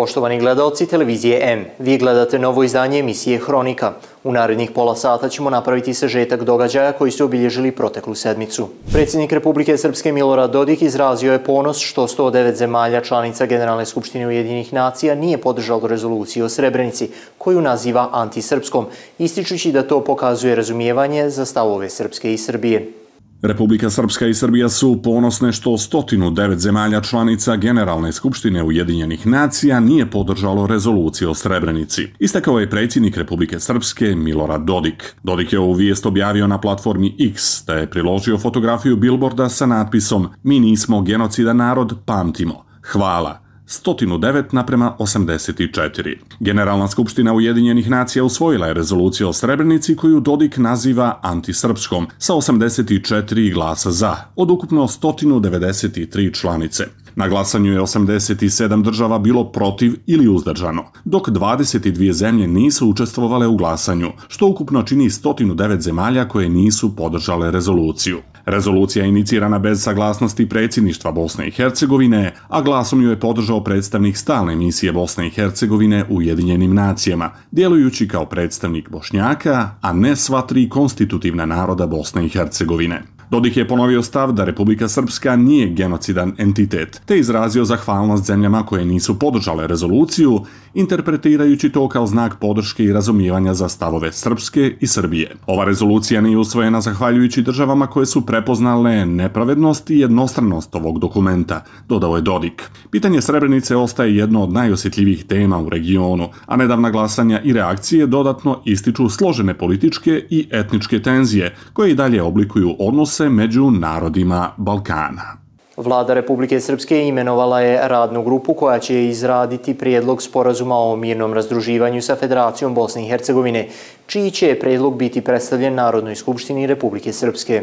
Poštovani gledalci televizije M, vi gledate novo izdanje emisije Hronika. U narednih pola sata ćemo napraviti sažetak događaja koji su obilježili proteklu sedmicu. Predsjednik Republike Srpske Milorad Dodik izrazio je ponos što 109 zemalja članica Generalne skupštine Ujedinih nacija nije podržalo rezoluciju o Srebrenici, koju naziva antisrpskom, ističući da to pokazuje razumijevanje za stavove Srpske i Srbije. Republika Srpska i Srbija su ponosne što stotinu devet zemalja članica Generalne skupštine Ujedinjenih nacija nije podržalo rezoluciju o Srebrenici. Istakao je predsjednik Republike Srpske Milorad Dodik. Dodik je ovu vijest objavio na platformi X, te je priložio fotografiju bilborda sa natpisom Mi nismo genocida narod, pamtimo. Hvala. 109 naprema 84. Generalna skupština Ujedinjenih nacija usvojila je rezoluciju o Srebrenici koju Dodik naziva antisrpskom sa 84 glasa za, od ukupno 193 članice. Na glasanju je 87 država bilo protiv ili uzdržano, dok 22 zemlje nisu učestvovale u glasanju, što ukupno čini 109 zemalja koje nisu podržale rezoluciju. Rezolucija je inicirana bez saglasnosti predsjedništva Bosne i Hercegovine, a glasom ju je podržao predstavnik stalne misije Bosne i Hercegovine u Ujedinjenim nacijama, djelujući kao predstavnik Bošnjaka, a ne sva tri konstitutivna naroda Bosne i Hercegovine. Dodik je ponovio stav da Republika Srpska nije genocidan entitet, te izrazio zahvalnost zemljama koje nisu podržale rezoluciju, interpretirajući to kao znak podrške i razumijevanja za stavove Srpske i Srbije. Ova rezolucija nije usvojena zahvaljujući državama koje su prepoznale nepravednost i jednostranost ovog dokumenta, dodao je Dodik. Pitanje Srebrenice ostaje jedno od najosjetljivih tema u regionu, a nedavna glasanja i reakcije dodatno ističu složene političke i etničke tenzije, koje i dalje oblikuju odnose među narodima Balkana. Vlada Republike Srpske imenovala je radnu grupu koja će izraditi prijedlog sporazuma o mirnom razdruživanju sa Federacijom Bosne i Hercegovine, čiji će prijedlog biti predstavljen Narodnoj skupštini Republike Srpske.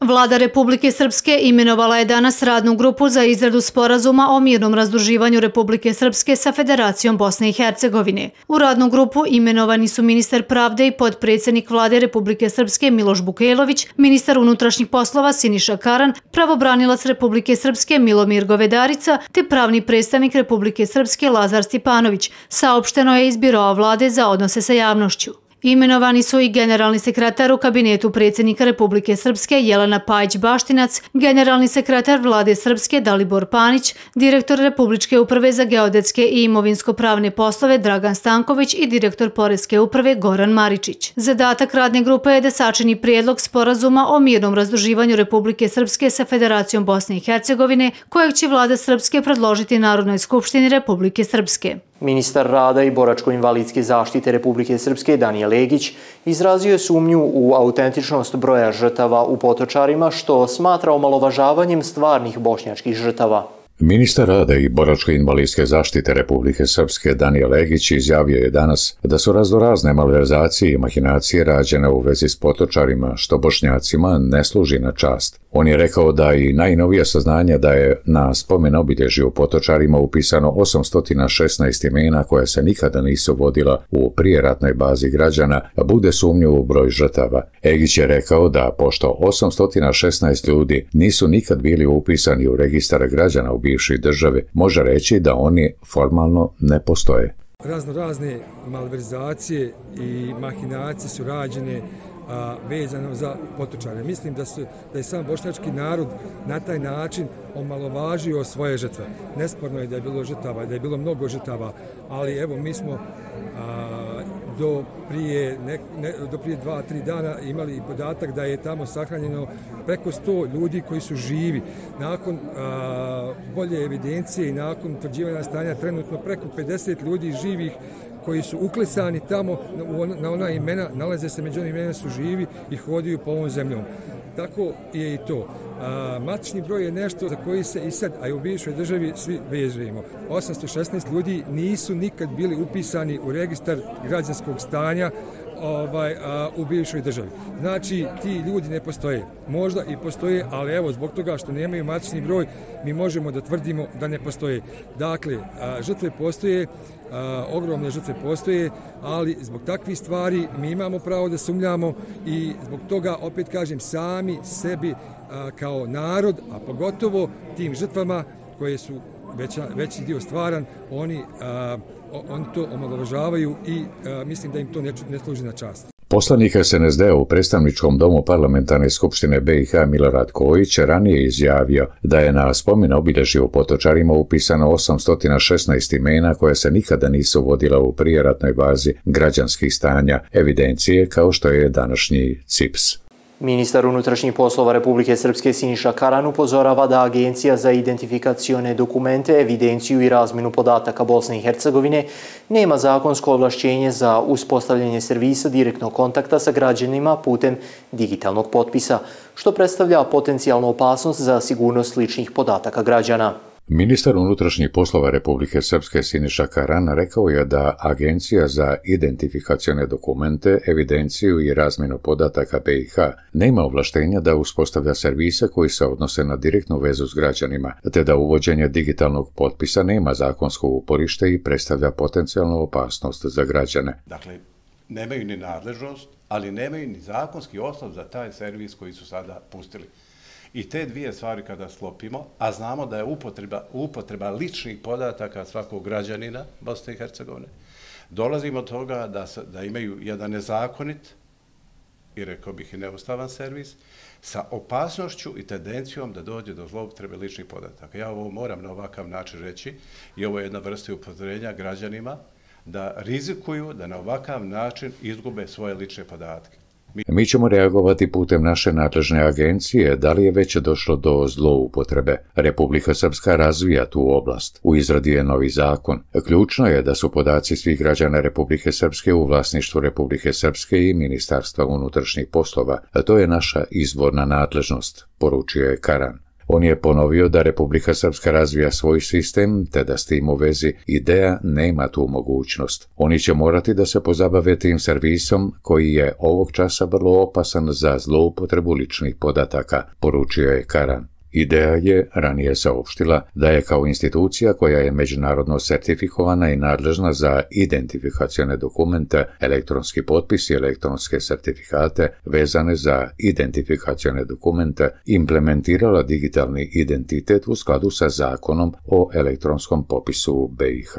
Vlada Republike Srpske imenovala je danas radnu grupu za izradu sporazuma o mirnom razduživanju Republike Srpske sa Federacijom Bosne i Hercegovine. U radnu grupu imenovani su ministar pravde i podpredsjednik vlade Republike Srpske Miloš Bukelović, ministar unutrašnjih poslova Siniša Karan, pravobranilac Republike Srpske Milomir Govedarica te pravni predstavnik Republike Srpske Lazar Stipanović. Saopšteno je iz biroa vlade za odnose sa javnošću. Imenovani su i generalni sekretar u kabinetu predsjednika Republike Srpske Jelena Pajić-Baštinac, generalni sekretar vlade Srpske Dalibor Panić, direktor Republičke uprave za geodetske i imovinsko-pravne poslove Dragan Stanković i direktor Poreske uprave Goran Maričić. Zadatak radne grupe je da sačini prijedlog sporazuma o mirnom razduživanju Republike Srpske sa Federacijom Bosne i Hercegovine, kojeg će vlada Srpske predložiti Narodnoj skupštini Republike Srpske. Ministar rada i boračko-invalidske zaštite Republike Srpske Danijel Egić izrazio je sumnju u autentičnost broja žrtava u potočarima što smatra omalovažavanjem stvarnih bošnjačkih žrtava. Ministar rada i boračko-invalidske zaštite Republike Srpske Daniel Egić izjavio je danas da su razdorazne malverzacije i mahinacije rađene u vezi s potočarima što bošnjacima ne služi na čast. On je rekao da i najnovija saznanja da je na spomen obilježju u potočarima upisano 816 imena koja se nikada nisu vodila u prijeratnoj bazi građana, a bude sumnju u broj žrtava. Egić je rekao da pošto 816 ljudi nisu nikad bili upisani u registar građana u bivšoj države, može reći da oni formalno ne postoje. Razno razne malverizacije i mahinacije su rađene a, vezano za potočare. Mislim da, su, da je sam bošnjački narod na taj način omalovažio svoje žrtve. Nesporno je da je bilo žrtava, da je bilo mnogo žrtava, ali evo mi smo a, do prije, ne, ne, do prije dva, tri dana imali podatak da je tamo sahranjeno preko 100 ljudi koji su živi. Nakon a, bolje evidencije i nakon utvrđivanja stanja trenutno preko 50 ljudi živih koji su uklesani tamo na ona imena, nalaze se među onim imena su živi i hodaju po ovom zemljom. Tako je i to. A, matični broj je nešto za koji se i sad, a i u bivšoj državi, svi vezujemo. 816 ljudi nisu nikad bili upisani u registar građanskog stanja ovaj, a, u bivšoj državi. Znači, ti ljudi ne postoje. Možda i postoje, ali evo, zbog toga što nemaju matični broj, mi možemo da tvrdimo da ne postoje. Dakle, a, žrtve postoje, a, ogromne žrtve postoje, ali zbog takvih stvari mi imamo pravo da sumljamo i zbog toga, opet kažem, sami sebi a, kao narod, a pogotovo tim žrtvama koje su veći dio stvaran, oni, oni to omalovažavaju i mislim da im to ne služi na čast. Poslanik SNSD u predstavničkom domu parlamentarne skupštine BiH Milorad Kojić ranije izjavio da je na spomen obilježju u Potočarima upisano 816 imena koja se nikada nisu vodila u prijeratnoj bazi građanskih stanja evidencije kao što je današnji CIPS. Ministar unutrašnjih poslova Republike Srpske Siniša Karan upozorava da Agencija za identifikacione dokumente, evidenciju i razminu podataka Bosne i Hercegovine nema zakonsko ovlašćenje za uspostavljanje servisa direktnog kontakta sa građanima putem digitalnog potpisa, što predstavlja potencijalnu opasnost za sigurnost ličnih podataka građana. Ministar unutrašnjih poslova Republike Srpske Siniša Karan rekao je da Agencija za identifikacione dokumente, evidenciju i razmjenu podataka BiH nema ovlaštenja da uspostavlja servise koji se odnose na direktnu vezu s građanima, te da uvođenje digitalnog potpisa nema zakonsko uporište i predstavlja potencijalnu opasnost za građane. Dakle, nemaju ni nadležnost, ali nemaju ni zakonski osnov za taj servis koji su sada pustili. I te dvije stvari kada slopimo, a znamo da je upotreba, upotreba ličnih podataka svakog građanina Bosne i Hercegovine, dolazimo od toga da, da imaju jedan nezakonit i rekao bih i neustavan servis sa opasnošću i tendencijom da dođe do zloupotrebe ličnih podataka. Ja ovo moram na ovakav način reći i ovo je jedna vrsta upozorenja građanima da rizikuju da na ovakav način izgube svoje lične podatke. Mi ćemo reagovati putem naše nadležne agencije da li je već došlo do zloupotrebe. Republika Srpska razvija tu oblast. U izradi je novi zakon. Ključno je da su podaci svih građana Republike Srpske u vlasništvu Republike Srpske i Ministarstva unutrašnjih poslova. To je naša izvorna nadležnost, poručio je Karan. On je ponovio da Republika Srpska razvija svoj sistem, te da s tim u vezi ideja nema tu mogućnost. Oni će morati da se pozabave tim servisom koji je ovog časa vrlo opasan za zloupotrebu ličnih podataka, poručio je Karan. Ideja je ranije saopštila da je kao institucija koja je međunarodno sertifikovana i nadležna za identifikacione dokumente, elektronski potpis i elektronske sertifikate vezane za identifikacione dokumente, implementirala digitalni identitet u skladu sa zakonom o elektronskom popisu BiH.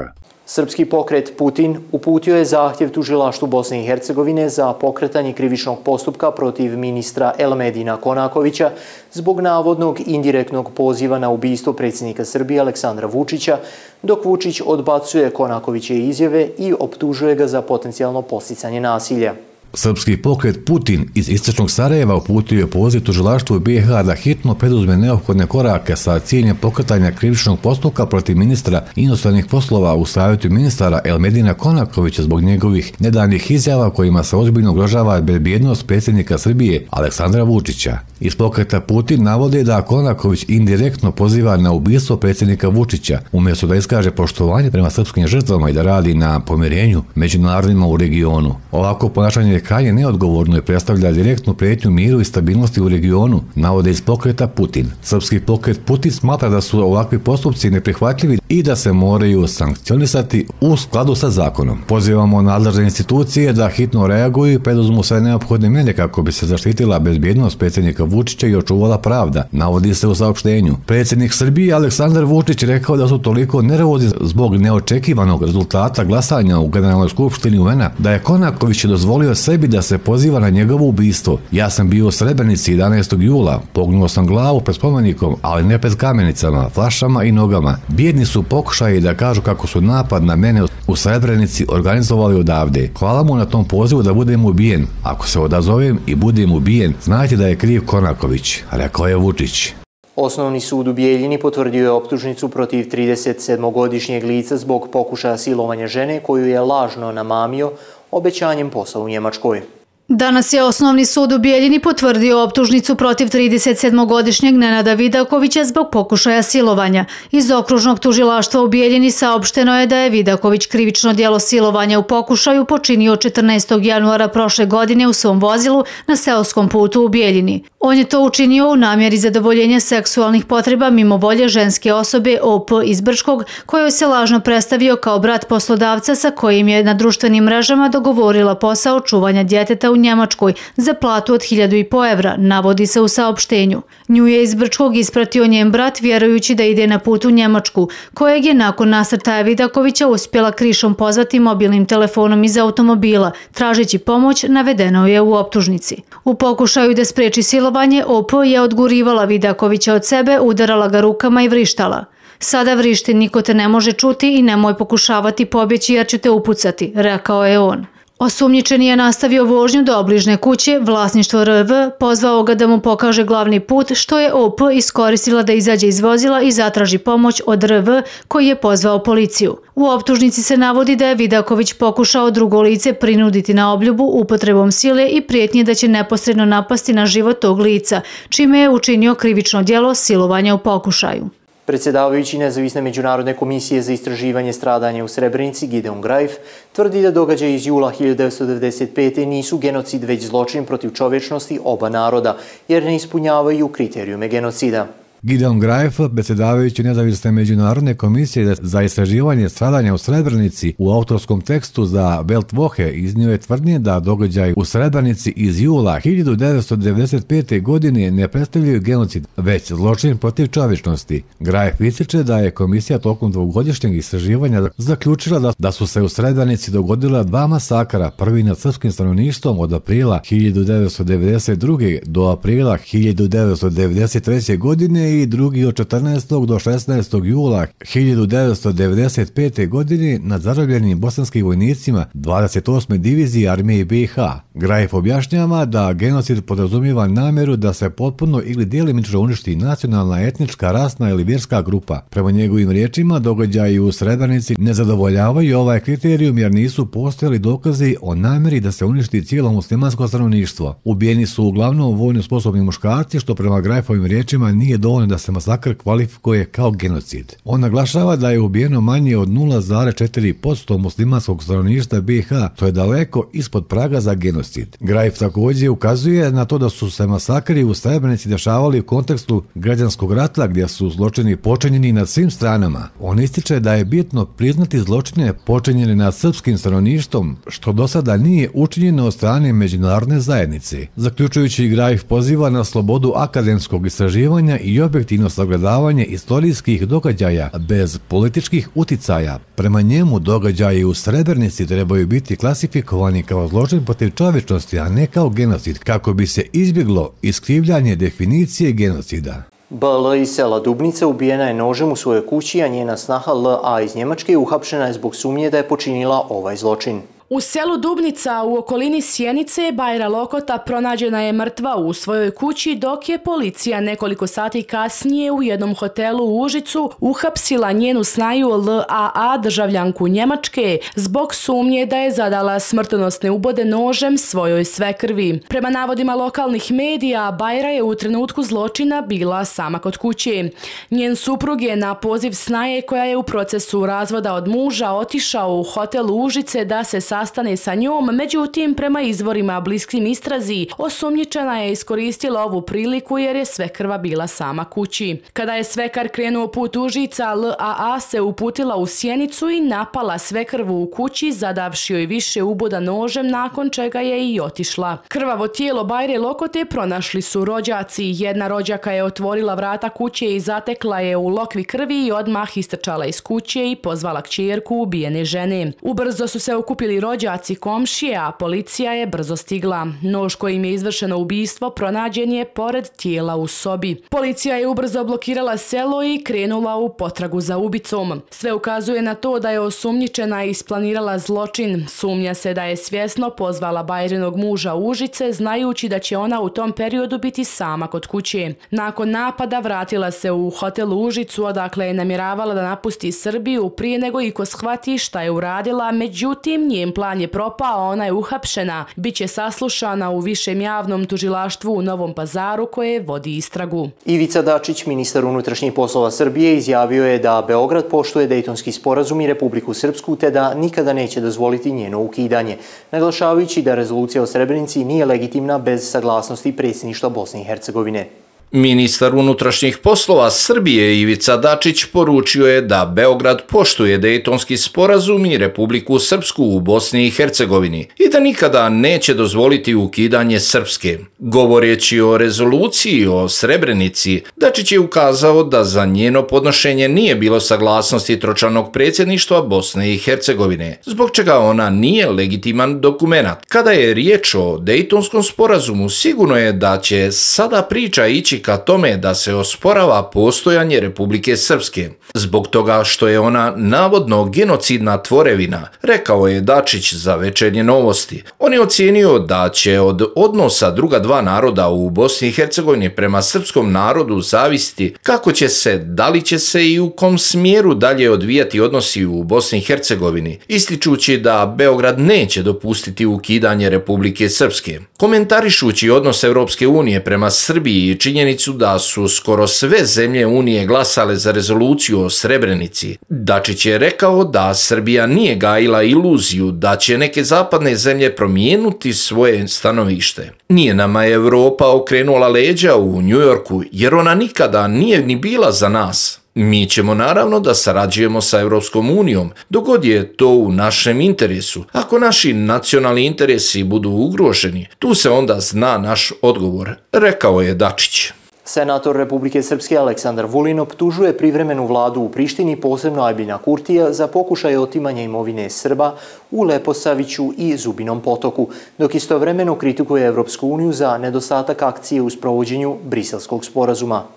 Srpski pokret Putin uputio je zahtjev tužilaštu Bosne i Hercegovine za pokretanje krivičnog postupka protiv ministra Elmedina Konakovića zbog navodnog indirektnog poziva na ubijstvo predsjednika Srbije Aleksandra Vučića, dok Vučić odbacuje Konakoviće izjave i optužuje ga za potencijalno posticanje nasilja. Srpski pokret Putin iz istočnog Sarajeva uputio je poziv tužilaštvu BiH da hitno preduzme neophodne korake sa ciljem pokretanja krivičnog postupka protiv ministra inostranih poslova u savjetu ministara Elmedina Konakovića zbog njegovih nedanih izjava kojima se ozbiljno ugrožava bezbjednost predsjednika Srbije Aleksandra Vučića. Iz pokreta Putin navode da Konaković indirektno poziva na ubistvo predsjednika Vučića umjesto da iskaže poštovanje prema srpskim žrtvama i da radi na pomirenju međunarodnima u regionu. Ovako ponašanje je krajnje neodgovorno i predstavlja direktnu prijetnju miru i stabilnosti u regionu, navode iz pokreta Putin. Srpski pokret Putin smatra da su ovakvi postupci neprihvatljivi i da se moraju sankcionisati u skladu sa zakonom. Pozivamo nadležne institucije da hitno reaguju i preduzmu sve neophodne mjere kako bi se zaštitila bezbjednost predsjednika Vučića i očuvala pravda, navodi se u saopštenju. Predsjednik Srbije Aleksandar Vučić rekao da su toliko nervozi zbog neočekivanog rezultata glasanja u Generalnoj skupštini UN-a da je Konaković dozvolio sebi da se poziva na njegovo ubistvo. Ja sam bio u Srebrenici 11. jula, pognuo sam glavu pred spomenikom, ali ne pred kamenicama, flašama i nogama. Bijedni su pokušaji da kažu kako su napad na mene u Srebrenici organizovali odavde. Hvala mu na tom pozivu da budem ubijen. Ako se odazovem i budem ubijen, znajte da je kriv Konaković, rekao je Vučić. Osnovni sud u Bijeljini potvrdio je optužnicu protiv 37-godišnjeg lica zbog pokušaja silovanja žene koju je lažno namamio obećanjem posla u Njemačkoj. Danas je osnovni sud u Bijeljini potvrdio optužnicu protiv 37-godišnjeg Nenada Vidakovića zbog pokušaja silovanja. Iz okružnog tužilaštva u Bijeljini saopšteno je da je Vidaković krivično dijelo silovanja u pokušaju počinio 14. januara prošle godine u svom vozilu na seoskom putu u Bijeljini. On je to učinio u namjeri zadovoljenja seksualnih potreba mimo volje ženske osobe OP iz Brčkog, kojoj se lažno predstavio kao brat poslodavca sa kojim je na društvenim mrežama dogovorila posao čuvanja djeteta u Njemačkoj za platu od 1000,5 evra, navodi se u saopštenju. Nju je iz Brčkog ispratio njen brat vjerujući da ide na put u Njemačku, kojeg je nakon nasrtaja Vidakovića uspjela krišom pozvati mobilnim telefonom iz automobila, tražeći pomoć, navedeno je u optužnici. U pokušaju da spreči silovanje, OP je odgurivala Vidakovića od sebe, udarala ga rukama i vrištala. Sada vrišti, niko te ne može čuti i nemoj pokušavati pobjeći jer ću te upucati, rekao je on. Osumnjičeni je nastavio vožnju do obližne kuće, vlasništvo RV, pozvao ga da mu pokaže glavni put, što je OP iskoristila da izađe iz vozila i zatraži pomoć od RV koji je pozvao policiju. U optužnici se navodi da je Vidaković pokušao drugo lice prinuditi na obljubu upotrebom sile i prijetnje da će neposredno napasti na život tog lica, čime je učinio krivično djelo silovanja u pokušaju. Predsjedavajući nezavisne međunarodne komisije za istraživanje stradanja u Srebrenici, Gideon Grajf, tvrdi da događaje iz jula 1995. nisu genocid već zločin protiv čovječnosti oba naroda, jer ne ispunjavaju kriterijume genocida. Gideon Graef, predsjedavajući nezavisne međunarodne komisije za istraživanje stradanja u Srebrnici u autorskom tekstu za Weltwoche iznio je tvrdnje da događaj u Srebrnici iz jula 1995. godine ne predstavljaju genocid, već zločin protiv čovječnosti. Graef ističe da je komisija tokom dvogodišnjeg istraživanja zaključila da, da su se u Srebrnici dogodila dva masakara, prvi nad srpskim stanovništvom od aprila 1992. do aprila 1993. godine i drugi od 14. do 16. jula 1995. godine nad zarobljenim bosanskim vojnicima 28. divizije armije BiH. Grajef objašnjava da genocid podrazumiva nameru da se potpuno ili dijelimično uništi nacionalna, etnička, rasna ili vjerska grupa. Prema njegovim riječima, događaji u Srebrenici ne zadovoljavaju ovaj kriterijum jer nisu postojali dokazi o nameri da se uništi cijelo muslimansko stanovništvo. Ubijeni su uglavnom vojno sposobni muškarci, što prema Grajefovim riječima nije dovoljno da se masakr kvalifikuje kao genocid. On naglašava da je ubijeno manje od 0,4% muslimanskog stanovništva BiH, to je daleko ispod praga za genocid. Grajf također ukazuje na to da su se masakri u Srebrenici dešavali u kontekstu građanskog rata gdje su zločini počinjeni na svim stranama. On ističe da je bitno priznati zločine počinjene nad srpskim stanovništvom, što do sada nije učinjeno od strane međunarodne zajednice. Zaključujući Grajf poziva na slobodu akademskog istraživanja i objektivno sagledavanje istorijskih događaja bez političkih uticaja. Prema njemu događaji u Srebrnici trebaju biti klasifikovani kao zločin protiv čovječnosti, a ne kao genocid, kako bi se izbjeglo iskrivljanje definicije genocida. BL iz sela Dubnica ubijena je nožem u svojoj kući, a njena snaha LA iz Njemačke uhapšena je zbog sumnje da je počinila ovaj zločin. U selu Dubnica u okolini Sjenice Bajra Lokota pronađena je mrtva u svojoj kući dok je policija nekoliko sati kasnije u jednom hotelu u Užicu uhapsila njenu snaju LAA državljanku Njemačke zbog sumnje da je zadala smrtonosne ubode nožem svojoj svekrvi. Prema navodima lokalnih medija, Bajra je u trenutku zločina bila sama kod kuće. Njen suprug je na poziv snaje koja je u procesu razvoda od muža otišao u hotel Užice da se sa sastane sa njom, međutim, prema izvorima bliskim istrazi, osumnjičena je iskoristila ovu priliku jer je svekrva bila sama kući. Kada je svekar krenuo put Užica, LAA se uputila u sjenicu i napala svekrvu u kući, zadavši joj više uboda nožem, nakon čega je i otišla. Krvavo tijelo Bajre Lokote pronašli su rođaci. Jedna rođaka je otvorila vrata kuće i zatekla je u lokvi krvi i odmah istrčala iz kuće i pozvala kćerku ubijene žene. Ubrzo su se okupili rođaci rođaci komšije, a policija je brzo stigla. Nož kojim je izvršeno ubistvo pronađen je pored tijela u sobi. Policija je ubrzo blokirala selo i krenula u potragu za ubicom. Sve ukazuje na to da je osumnjičena i isplanirala zločin. Sumnja se da je svjesno pozvala Bajrinog muža Užice, znajući da će ona u tom periodu biti sama kod kuće. Nakon napada vratila se u hotel Užicu, odakle je namjeravala da napusti Srbiju prije nego Iko shvati šta je uradila, međutim njem plan je propao, ona je uhapšena, bit će saslušana u višem javnom tužilaštvu u Novom pazaru koje vodi istragu. Ivica Dačić, ministar unutrašnjih poslova Srbije, izjavio je da Beograd poštuje Dejtonski sporazum i Republiku Srpsku, te da nikada neće dozvoliti njeno ukidanje, naglašavajući da rezolucija o Srebrenici nije legitimna bez saglasnosti predsjedništva Bosne i Hercegovine. Ministar unutrašnjih poslova Srbije Ivica Dačić poručio je da Beograd poštuje Dejtonski sporazum i Republiku Srpsku u Bosni i Hercegovini i da nikada neće dozvoliti ukidanje Srpske. Govoreći o rezoluciji o Srebrenici, Dačić je ukazao da za njeno podnošenje nije bilo saglasnosti tročanog predsjedništva Bosne i Hercegovine, zbog čega ona nije legitiman dokument. Kada je riječ o Dejtonskom sporazumu, sigurno je da će sada priča ići ka tome da se osporava postojanje Republike Srpske, zbog toga što je ona navodno genocidna tvorevina, rekao je Dačić za večernje novosti. On je ocijenio da će od odnosa druga dva naroda u Bosni i Hercegovini prema srpskom narodu zavisiti kako će se, da li će se i u kom smjeru dalje odvijati odnosi u Bosni i Hercegovini, ističući da Beograd neće dopustiti ukidanje Republike Srpske. Komentarišući odnos Evropske unije prema Srbiji i činjenicu da su skoro sve zemlje Unije glasale za rezoluciju o Srebrenici, Dačić je rekao da Srbija nije gajila iluziju da će neke zapadne zemlje promijenuti svoje stanovište. Nije nama Evropa okrenula leđa u Njujorku jer ona nikada nije ni bila za nas. Mi ćemo naravno da sarađujemo sa Evropskom unijom, dogod je to u našem interesu. Ako naši nacionalni interesi budu ugroženi, tu se onda zna naš odgovor, rekao je Dačić. Senator Republike Srpske Aleksandar Vulin optužuje privremenu vladu u Prištini, posebno Albina Kurtija, za pokušaj otimanja imovine Srba u Leposaviću i Zubinom potoku, dok istovremeno kritikuje Evropsku uniju za nedostatak akcije u sprovođenju briselskog sporazuma.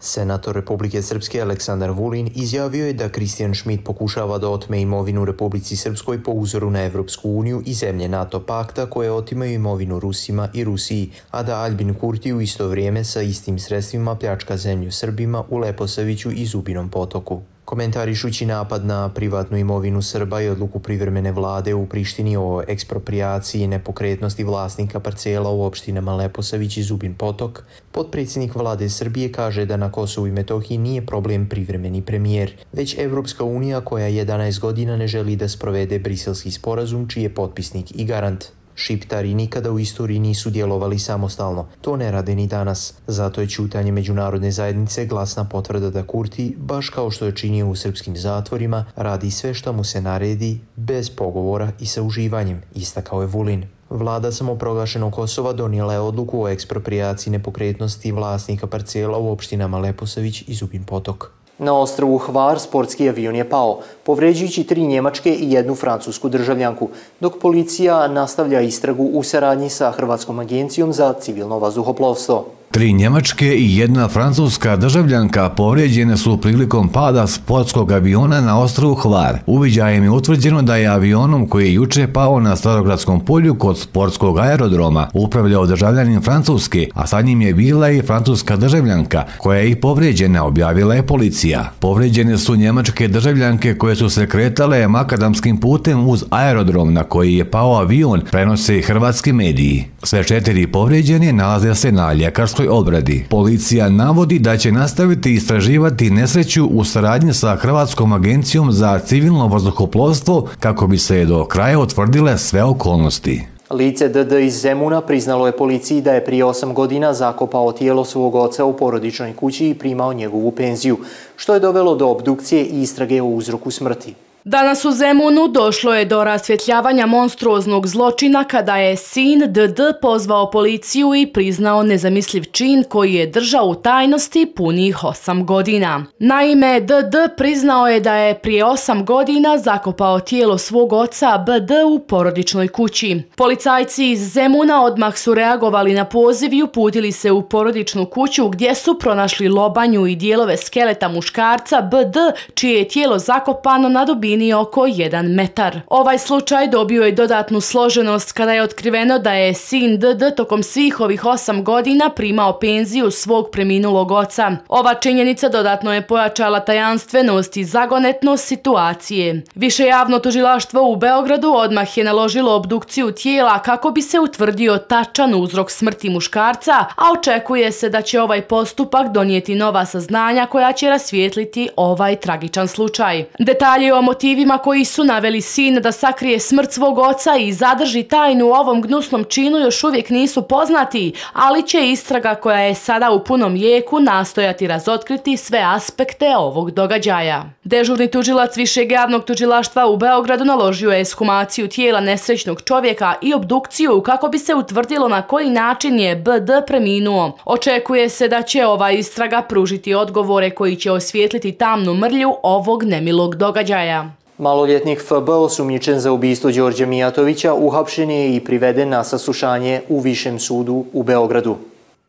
Senator Republike Srpske Aleksandar Vulin izjavio je da Kristijan Schmidt pokušava da otme imovinu Republici Srpskoj po uzoru na Evropsku uniju i zemlje NATO pakta koje otimaju imovinu Rusima i Rusiji, a da Albin Kurti u isto vrijeme sa istim sredstvima pljačka zemlju Srbima u Leposaviću i Zubinom potoku. Komentarišući napad na privatnu imovinu Srba i odluku privremene vlade u Prištini o ekspropriaciji nepokretnosti vlasnika parcela u opštinama Leposavić i Zubin Potok, potpredsjednik vlade Srbije kaže da na Kosovu i Metohiji nije problem privremeni premijer, već Evropska unija koja 11 godina ne želi da sprovede briselski sporazum čiji je potpisnik i garant. Šiptari nikada u istoriji nisu djelovali samostalno. To ne rade ni danas. Zato je čutanje međunarodne zajednice glasna potvrda da Kurti, baš kao što je činio u srpskim zatvorima, radi sve što mu se naredi bez pogovora i sa uživanjem, istakao je Vulin. Vlada samoproglašenog Kosova donijela je odluku o ekspropriaciji nepokretnosti vlasnika parcela u opštinama Leposavić i Zubin Potok. Na ostrovu Hvar sportski avion je pao, povređujući tri njemačke i jednu francusku državljanku, dok policija nastavlja istragu u saradnji sa Hrvatskom agencijom za civilno vazduhoplovstvo. Tri njemačke i jedna francuska državljanka povrijeđene su prilikom pada sportskog aviona na ostrvu Hvar. Uviđajem je utvrđeno da je avionom koji je juče pao na Starogradskom polju kod sportskog aerodroma upravljao državljanin Francuske, a sa njim je bila i francuska državljanka koja je i povrijeđena, objavila je policija. Povrijeđene su njemačke državljanke koje su se kretale makadamskim putem uz aerodrom na koji je pao avion, prenose i hrvatski mediji. Sve četiri povrijeđene nalaze se na ljekarskom medicinskoj obradi. Policija navodi da će nastaviti istraživati nesreću u saradnji sa Hrvatskom agencijom za civilno vazduhoplovstvo kako bi se do kraja otvrdile sve okolnosti. Lice DD iz Zemuna priznalo je policiji da je prije 8 godina zakopao tijelo svog oca u porodičnoj kući i primao njegovu penziju, što je dovelo do obdukcije i istrage o uzroku smrti. Danas u Zemunu došlo je do rasvjetljavanja monstruoznog zločina kada je sin DD pozvao policiju i priznao nezamisliv čin koji je držao u tajnosti punih osam godina. Naime, DD priznao je da je prije osam godina zakopao tijelo svog oca BD u porodičnoj kući. Policajci iz Zemuna odmah su reagovali na poziv i uputili se u porodičnu kuću gdje su pronašli lobanju i dijelove skeleta muškarca BD čije je tijelo zakopano na dubini dubini oko 1 metar. Ovaj slučaj dobio je dodatnu složenost kada je otkriveno da je sin DD tokom svih ovih 8 godina primao penziju svog preminulog oca. Ova činjenica dodatno je pojačala tajanstvenost i zagonetnost situacije. Više javno tužilaštvo u Beogradu odmah je naložilo obdukciju tijela kako bi se utvrdio tačan uzrok smrti muškarca, a očekuje se da će ovaj postupak donijeti nova saznanja koja će rasvijetliti ovaj tragičan slučaj. Detalje o motivu motivima koji su naveli sina da sakrije smrt svog oca i zadrži tajnu u ovom gnusnom činu još uvijek nisu poznati, ali će istraga koja je sada u punom jeku nastojati razotkriti sve aspekte ovog događaja. Dežurni tužilac Višeg javnog tužilaštva u Beogradu naložio je eshumaciju tijela nesrećnog čovjeka i obdukciju kako bi se utvrdilo na koji način je BD preminuo. Očekuje se da će ova istraga pružiti odgovore koji će osvijetliti tamnu mrlju ovog nemilog događaja. Maloljetnik FB osumnjičen za ubistvo Đorđa Mijatovića uhapšen je i priveden na saslušanje u Višem sudu u Beogradu.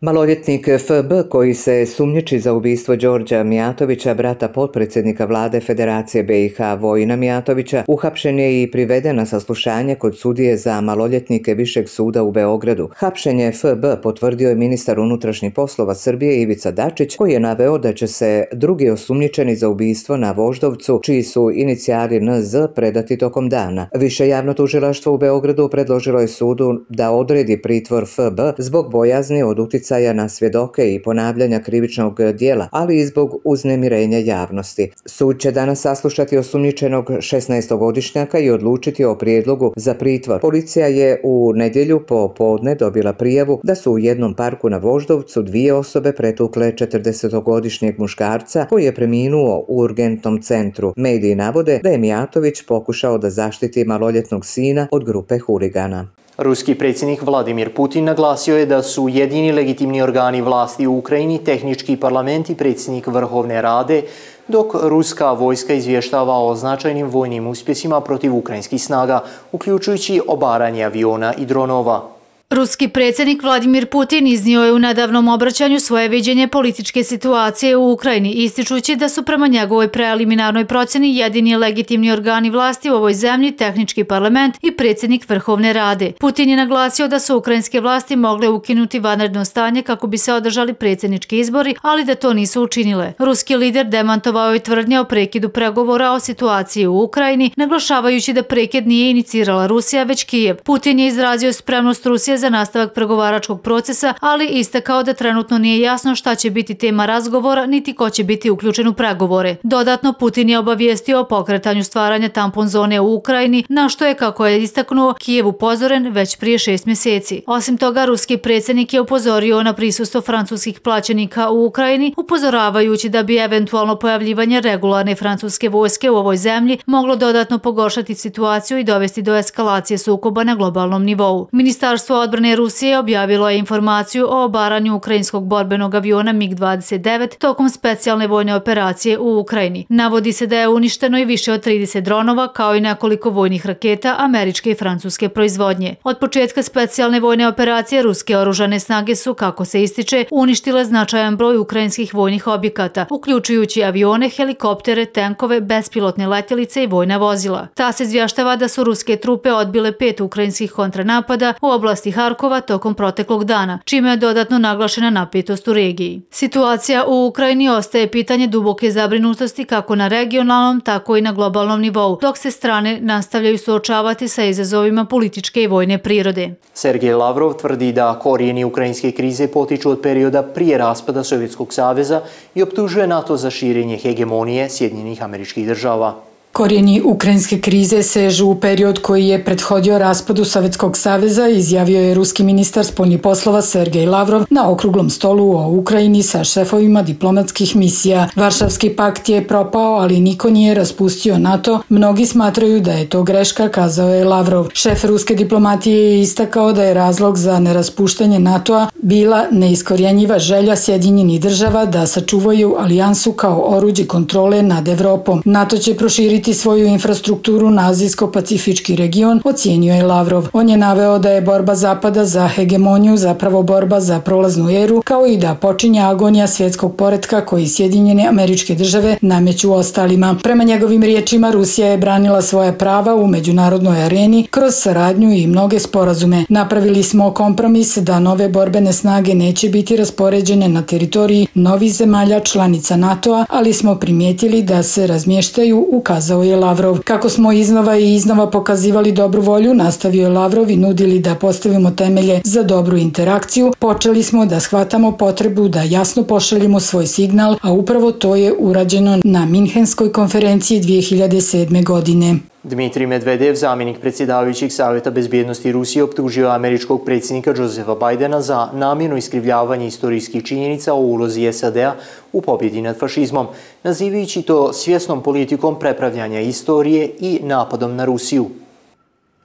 Maloljetnik FB koji se sumnjiči za ubistvo Đorđa Mijatovića, brata potpredsjednika vlade Federacije BiH Vojina Mijatovića, uhapšen je i priveden na saslušanje kod sudije za maloljetnike Višeg suda u Beogradu. Hapšenje FB potvrdio je ministar unutrašnjih poslova Srbije Ivica Dačić, koji je naveo da će se drugi osumnjičeni za ubistvo na Voždovcu, čiji su inicijali NZ predati tokom dana. Više javno tužilaštvo u Beogradu predložilo je sudu da odredi pritvor FB zbog bojazni od utjeca uticaja na svjedoke i ponavljanja krivičnog dijela, ali i zbog uznemirenja javnosti. Sud će danas saslušati osumnjičenog 16-godišnjaka i odlučiti o prijedlogu za pritvor. Policija je u nedjelju po podne dobila prijavu da su u jednom parku na Voždovcu dvije osobe pretukle 40-godišnjeg muškarca koji je preminuo u urgentnom centru. Mediji navode da je Mijatović pokušao da zaštiti maloljetnog sina od grupe huligana. Ruski predsjednik Vladimir Putin naglasio je da su jedini legitimni organi vlasti u Ukrajini tehnički parlament i predsjednik Vrhovne rade, dok ruska vojska izvještava o značajnim vojnim uspjesima protiv ukrajinskih snaga, uključujući obaranje aviona i dronova. Ruski predsjednik Vladimir Putin iznio je u nedavnom obraćanju svoje viđenje političke situacije u Ukrajini, ističući da su prema njegovoj preliminarnoj proceni jedini legitimni organi vlasti u ovoj zemlji, tehnički parlament i predsjednik Vrhovne rade. Putin je naglasio da su ukrajinske vlasti mogle ukinuti vanredno stanje kako bi se održali predsjednički izbori, ali da to nisu učinile. Ruski lider demantovao je tvrdnje o prekidu pregovora o situaciji u Ukrajini, naglašavajući da prekid nije inicirala Rusija, već Kijev. Putin je izrazio spremnost Rusije za nastavak pregovaračkog procesa, ali istakao da trenutno nije jasno šta će biti tema razgovora, niti ko će biti uključen u pregovore. Dodatno, Putin je obavijestio o pokretanju stvaranja tampon zone u Ukrajini, na što je, kako je istaknuo, Kijev upozoren već prije šest mjeseci. Osim toga, ruski predsjednik je upozorio na prisustvo francuskih plaćenika u Ukrajini, upozoravajući da bi eventualno pojavljivanje regularne francuske vojske u ovoj zemlji moglo dodatno pogoršati situaciju i dovesti do eskalacije sukoba na globalnom nivou. Ministarstvo odbrane Rusije objavilo je informaciju o obaranju ukrajinskog borbenog aviona MiG-29 tokom specijalne vojne operacije u Ukrajini. Navodi se da je uništeno i više od 30 dronova kao i nekoliko vojnih raketa američke i francuske proizvodnje. Od početka specijalne vojne operacije ruske oružane snage su, kako se ističe, uništile značajan broj ukrajinskih vojnih objekata, uključujući avione, helikoptere, tenkove, bespilotne letjelice i vojna vozila. Ta se zvjaštava da su ruske trupe odbile pet ukrajinskih kontranapada u oblasti Harkova tokom proteklog dana, čime je dodatno naglašena napetost u regiji. Situacija u Ukrajini ostaje pitanje duboke zabrinutosti kako na regionalnom, tako i na globalnom nivou, dok se strane nastavljaju suočavati sa izazovima političke i vojne prirode. Sergej Lavrov tvrdi da korijeni ukrajinske krize potiču od perioda prije raspada Sovjetskog saveza i optužuje NATO za širenje hegemonije Sjedinjenih američkih država. Korijeni ukrajinske krize sežu u period koji je prethodio raspadu Sovjetskog saveza, izjavio je ruski ministar spoljnih poslova Sergej Lavrov na okruglom stolu o Ukrajini sa šefovima diplomatskih misija. Varšavski pakt je propao, ali niko nije raspustio NATO. Mnogi smatraju da je to greška, kazao je Lavrov. Šef ruske diplomatije je istakao da je razlog za neraspuštanje NATO-a bila neiskorjenjiva želja Sjedinjenih država da sačuvaju alijansu kao oruđe kontrole nad Evropom. NATO će proširiti razviti svoju infrastrukturu na Azijsko-Pacifički region, ocijenio je Lavrov. On je naveo da je borba Zapada za hegemoniju zapravo borba za prolaznu eru, kao i da počinje agonija svjetskog poretka koji Sjedinjene američke države nameću ostalima. Prema njegovim riječima, Rusija je branila svoje prava u međunarodnoj areni kroz saradnju i mnoge sporazume. Napravili smo kompromis da nove borbene snage neće biti raspoređene na teritoriji novih zemalja članica NATO-a, ali smo primijetili da se razmještaju u kazu kazao je Lavrov. Kako smo iznova i iznova pokazivali dobru volju, nastavio je Lavrov i nudili da postavimo temelje za dobru interakciju, počeli smo da shvatamo potrebu da jasno pošaljemo svoj signal, a upravo to je urađeno na Minhenskoj konferenciji 2007. godine. Dmitri Medvedev, zamjenik predsjedavajućeg Savjeta bezbjednosti Rusije, optužio američkog predsjednika Josefa Bajdena za namjeno iskrivljavanje istorijskih činjenica o ulozi SAD-a u pobjedi nad fašizmom, nazivajući to svjesnom politikom prepravljanja istorije i napadom na Rusiju.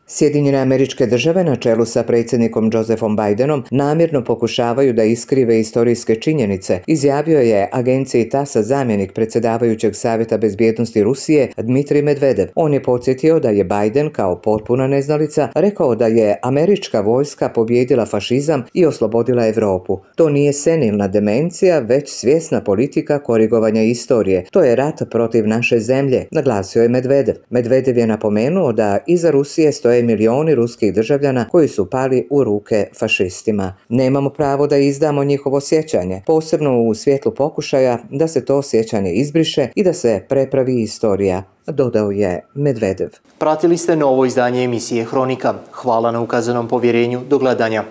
Sjedinjene američke države na čelu sa predsjednikom Josephom Bidenom namjerno pokušavaju da iskrive istorijske činjenice, izjavio je agenciji TASA zamjenik predsjedavajućeg savjeta bezbjednosti Rusije Dmitri Medvedev. On je podsjetio da je Biden kao potpuna neznalica rekao da je američka vojska pobjedila fašizam i oslobodila Evropu. To nije senilna demencija, već svjesna politika korigovanja istorije. To je rat protiv naše zemlje, naglasio je Medvedev. Medvedev je napomenuo da iza Rusije stoje milioni ruskih državljana koji su pali u ruke fašistima. Nemamo pravo da izdamo njihovo sjećanje, posebno u svjetlu pokušaja da se to sjećanje izbriše i da se prepravi istorija, dodao je Medvedev. Pratili ste novo izdanje emisije Hronika. Hvala na ukazanom povjerenju. Do gledanja.